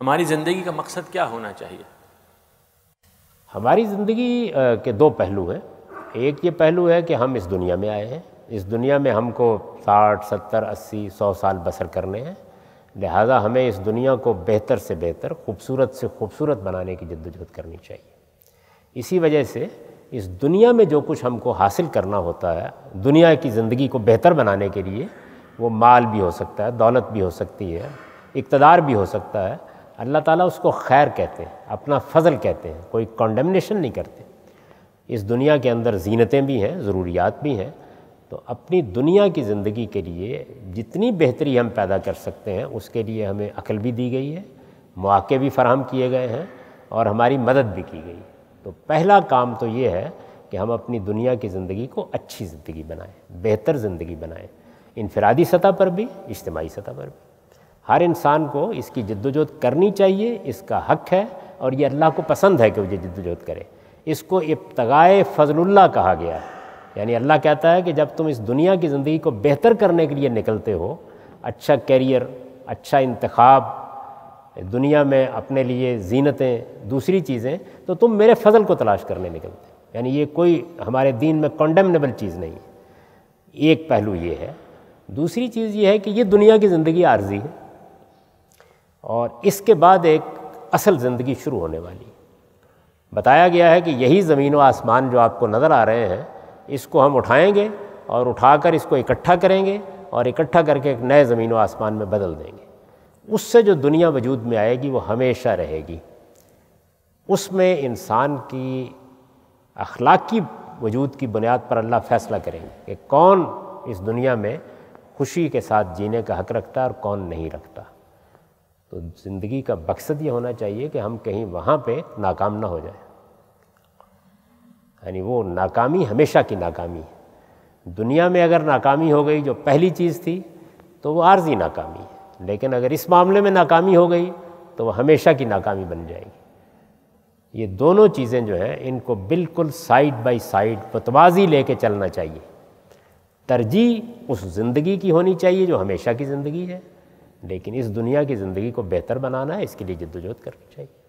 ہماری زندگی کا مقصد کیا ہونا چاہیے؟ ہماری زندگی کے دو پہلو ہیں۔ ایک یہ پہلو ہے کہ ہم اس دنیا میں آئے ہیں۔ اس دنیا میں ہم کو ساٹھ، ستر، اسی، سو سال بسر کرنے ہیں۔ لہٰذا ہمیں اس دنیا کو بہتر سے بہتر، خوبصورت سے خوبصورت بنانے کی جد وجہد کرنی چاہیے۔ اسی وجہ سے اس دنیا میں جو کچھ ہم کو حاصل کرنا ہوتا ہے، دنیا کی زندگی کو بہتر بنانے کے لیے وہ مال بھی ہو سکتا ہے، دولت بھی ہو سکتی ہے، اقتدار بھی ہو سکتا ہے۔ اللہ تعالیٰ اس کو خیر کہتے ہیں، اپنا فضل کہتے ہیں، کوئی کانڈمنیشن نہیں کرتے۔ اس دنیا کے اندر زینتیں بھی ہیں، ضروریات بھی ہیں۔ تو اپنی دنیا کی زندگی کے لیے جتنی بہتری ہم پیدا کر سکتے ہیں، اس کے لیے ہمیں عقل بھی دی گئی ہے، مواقع بھی فراہم کیے گئے ہیں اور ہماری مدد بھی کی گئی۔ تو پہلا کام تو یہ ہے کہ ہم اپنی دنیا کی زندگی کو اچھی زندگی بنائیں، بہتر زندگی بنائیں۔ انفرادی سطح پر بھی، اجتماعی سطح پر بھی۔ ہر انسان کو اس کی جد وجہد کرنی چاہیے، اس کا حق ہے اور یہ اللہ کو پسند ہے کہ وہ جد وجہد کرے۔ اس کو ابتغائے فضل اللہ کہا گیا ہے۔ یعنی اللہ کہتا ہے کہ جب تم اس دنیا کی زندگی کو بہتر کرنے کے لیے نکلتے ہو اچھا کیریئر اچھا انتخاب، دنیا میں اپنے لیے زینتیں، دوسری چیزیں، تو تم میرے فضل کو تلاش کرنے نکلتے یعنی یہ کوئی ہمارے دین میں کنڈمنیبل چیز نہیں ہے۔ ایک پہلو یہ ہے۔ دوسری چیز یہ ہے کہ یہ دنیا کی زندگی عارضی ہے۔ اور اس کے بعد ایک اصل زندگی شروع ہونے والی۔ بتایا گیا ہے کہ یہی زمین و آسمان جو آپ کو نظر آ رہے ہیں، اس کو ہم اٹھائیں گے اور اٹھا کر اس کو اکٹھا کریں گے اور اکٹھا کر کے ایک نئے زمین و آسمان میں بدل دیں گے۔ اس سے جو دنیا وجود میں آئے گی وہ ہمیشہ رہے گی۔ اس میں انسان کی اخلاقی وجود کی بنیاد پر اللہ فیصلہ کریں گے کہ کون اس دنیا میں خوشی کے ساتھ جینے کا حق رکھتا ہے اور کون نہیں رکھتا۔ تو زندگی کا مقصد یہ ہونا چاہیے کہ ہم کہیں وہاں پہ ناکام نہ ہو جائیں۔ یعنی وہ ناکامی ہمیشہ کی ناکامی ہے۔ دنیا میں اگر ناکامی ہو گئی جو پہلی چیز تھی، تو وہ عارضی ناکامی ہے۔ لیکن اگر اس معاملے میں ناکامی ہو گئی، تو وہ ہمیشہ کی ناکامی بن جائے گی۔ یہ دونوں چیزیں جو ہیں، ان کو بالکل سائڈ بائی سائڈ متوازی لے کے چلنا چاہیے۔ ترجیح اس زندگی کی ہونی چاہیے جو ہمیشہ کی زندگی ہے۔ لیکن اس دنیا کی زندگی کو بہتر بنانا ہے، اس کے لیے جد و جہد کرنی چاہیے۔